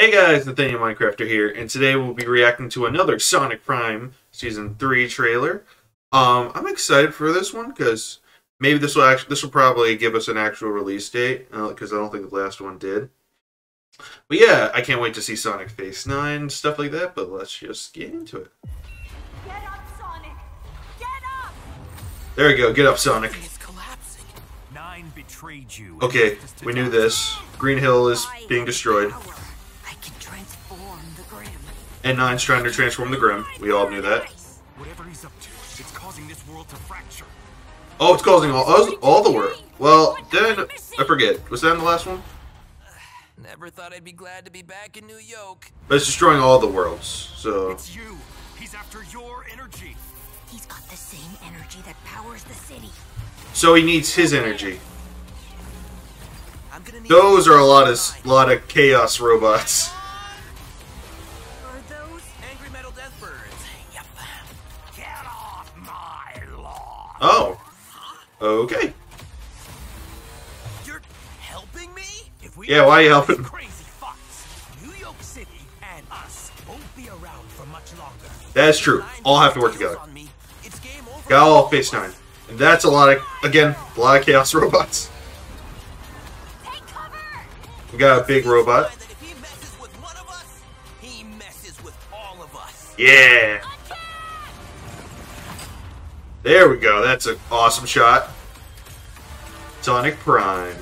Hey guys, Nathaniel Minecrafter here, and today we'll be reacting to another Sonic Prime Season 3 trailer. Um, I'm excited for this one, because maybe this will actually, this will probably give us an actual release date, because uh, I don't think the last one did. But yeah, I can't wait to see Sonic Phase 9, stuff like that, but let's just get into it. Get up, Sonic! Get up! There we go, get up, Sonic. Nine betrayed you. Okay, we knew this. Green Hill is being destroyed. And Nine's trying to transform the Grim. We all knew that. Whatever he's up to, it's causing this world to fracture. Oh, it's causing all all, all the world. Well, then I forget. Was that in the last one? Never thought I'd be glad to be back in New Yoke. But it's destroying all the worlds. So It's you. He's after your energy. He's got the same energy that powers the city. So he needs his energy. Those are a lot of lot of chaos robots. Oh. Okay. You're helping me? yeah, why are you helping? Crazy fucks, New Yoke City and us won't be around for much longer. That's true. All have to work together. Got all face nine. And that's a lot of again, a lot of chaos robots. We got a big robot. Yeah. There we go. That's an awesome shot. Sonic Prime.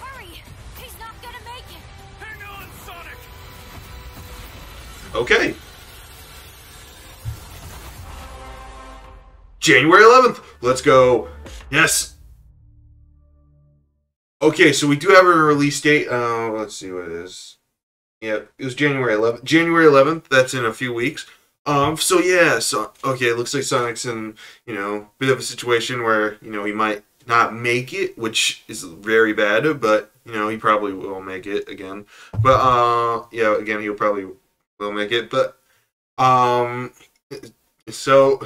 Hurry! He's not gonna make it. Hang on, Sonic. Okay. January 11th. Let's go. Yes. Okay, so we do have a release date. Uh, let's see what it is. Yeah, it was January 11th. January 11th. That's in a few weeks. Um, so yeah, so okay, it looks like Sonic's in, you know, a bit of a situation where, you know, he might not make it, which is very bad, but you know, he probably will make it again. But uh yeah, again he'll probably will make it. But um so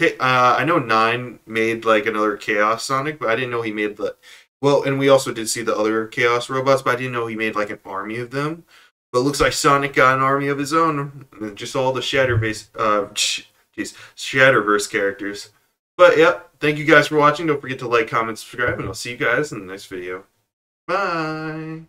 uh, I know Nine made like another Chaos Sonic, but I didn't know he made the well, and we also did see the other Chaos robots, but I didn't know he made like an army of them. But looks like Sonic got an army of his own. Just all the Shatterverse, uh, jeez, Shatterverse characters. But yep, thank you guys for watching. Don't forget to like, comment, subscribe, and I'll see you guys in the next video. Bye.